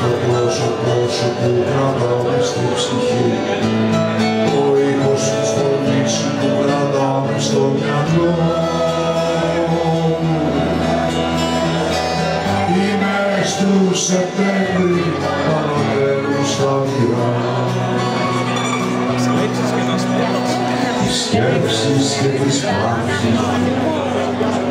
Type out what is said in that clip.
στο πρόσωπό σου που κρατάμε στην ψυχή ο ήχος της φωνής σου που κρατάμε στο μυαλό Είμαι του Σεπτέμβρη παραδεύουν στα πυρά Τις σκέψεις και τις πράξεις.